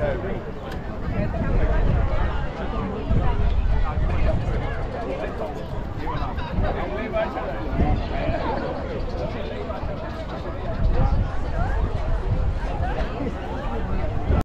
No,